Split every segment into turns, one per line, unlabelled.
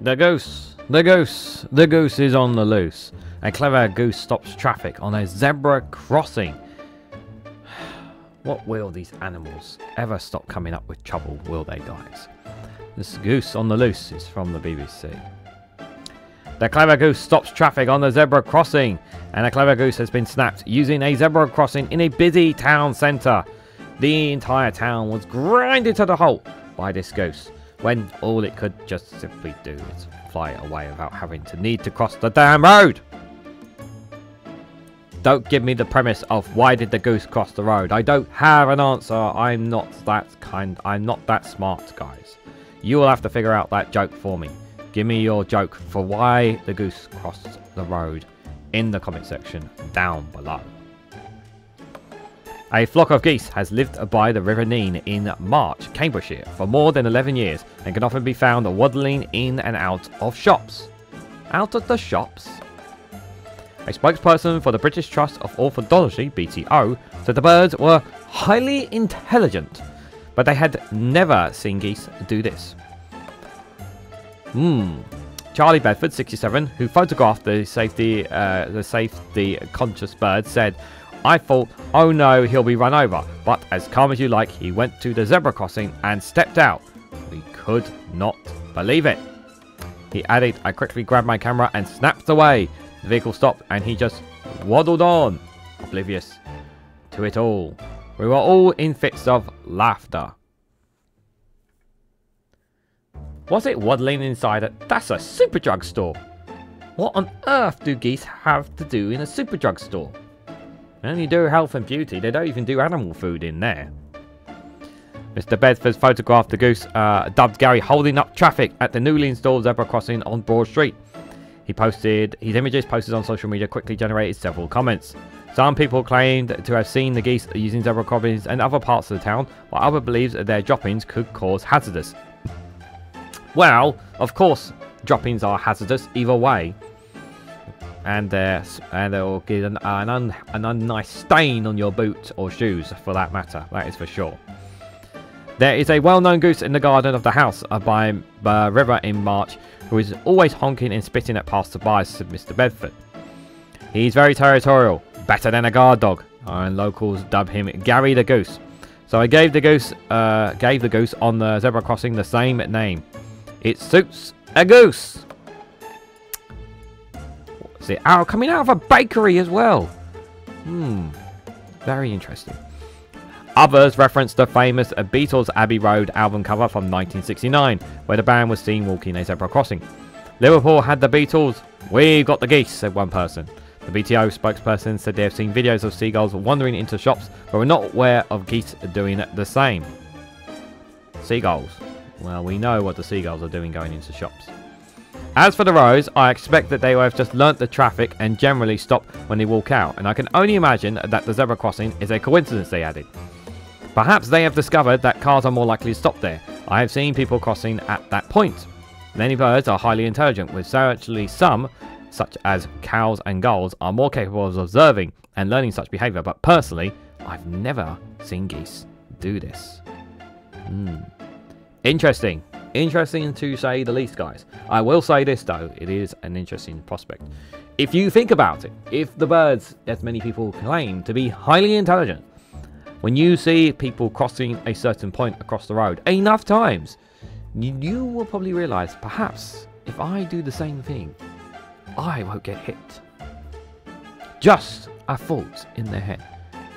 The goose, the goose, the goose is on the loose. A clever goose stops traffic on a zebra crossing. What will these animals ever stop coming up with trouble, will they, guys? This goose on the loose is from the BBC. The clever goose stops traffic on the zebra crossing, and a clever goose has been snapped using a zebra crossing in a busy town centre. The entire town was grinded to the halt by this goose, when all it could just simply do is fly away without having to need to cross the damn road. Don't give me the premise of why did the goose cross the road. I don't have an answer. I'm not that kind. I'm not that smart, guys. You will have to figure out that joke for me. Give me your joke for why the goose crossed the road in the comment section down below. A flock of geese has lived by the River Nene in March, Cambridgeshire, for more than 11 years and can often be found waddling in and out of shops. Out of the shops? A spokesperson for the British Trust of Ornithology, BTO, said the birds were highly intelligent, but they had never seen geese do this. Hmm. Charlie Bedford, 67, who photographed the safety, uh, the safety conscious bird, said, "I thought, oh no, he'll be run over, but as calm as you like, he went to the zebra crossing and stepped out. We could not believe it." He added, "I quickly grabbed my camera and snapped away. The vehicle stopped and he just waddled on, oblivious to it all. We were all in fits of laughter." Was it waddling inside it? That's a Superdrug store. What on earth do geese have to do in a Superdrug store? They only do health and beauty. They don't even do animal food in there. Mr. Bedford's photographed the goose, uh, dubbed Gary holding up traffic at the newly installed zebra crossing on Broad Street. He posted his images posted on social media quickly generated several comments. Some people claimed to have seen the geese using zebra crossings in other parts of the town, while others believes that their droppings could cause hazardous. Well, of course, droppings are hazardous either way, and uh, and they'll give an an, un, an unnice stain on your boot or shoes, for that matter. That is for sure. There is a well-known goose in the garden of the house by the uh, river in March, who is always honking and spitting at passersby, said Mr. Bedford. He's very territorial, better than a guard dog, and locals dub him Gary the Goose. So I gave the goose, uh, gave the goose on the zebra crossing the same name. It suits a goose. It? Oh, coming out of a bakery as well. Hmm. Very interesting. Others reference the famous Beatles Abbey Road album cover from 1969, where the band was seen walking a zebra crossing. Liverpool had the Beatles. We've got the geese, said one person. The BTO spokesperson said they have seen videos of seagulls wandering into shops, but were not aware of geese doing the same. Seagulls. Well, we know what the seagulls are doing going into shops. As for the rows, I expect that they will have just learnt the traffic and generally stop when they walk out, and I can only imagine that the zebra crossing is a coincidence they added. Perhaps they have discovered that cars are more likely to stop there. I have seen people crossing at that point. Many birds are highly intelligent, with certainly some, such as cows and gulls, are more capable of observing and learning such behaviour, but personally, I've never seen geese do this. Hmm. Interesting. Interesting to say the least, guys. I will say this, though. It is an interesting prospect. If you think about it, if the birds, as many people claim, to be highly intelligent, when you see people crossing a certain point across the road enough times, you, will probably realize perhaps if I do the same thing, I won't get hit. Just a thought in their head.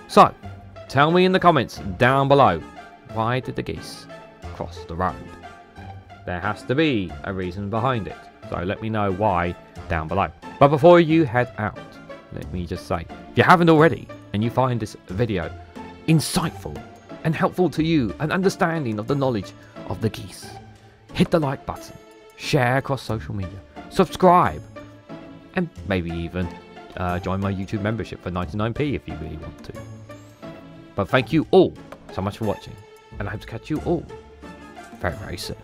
So, tell me in the comments down below, why did the geese cross the road? There has to be a reason behind it. So let me know why down below. But before you head out, let me just say, if you haven't already and you find this video insightful and helpful to you, an understanding of the knowledge of the geese, hit the like button, share across social media, subscribe, and maybe even uh, join my YouTube membership for 99p if you really want to. But thank you all so much for watching, and I hope to catch you all very, very soon.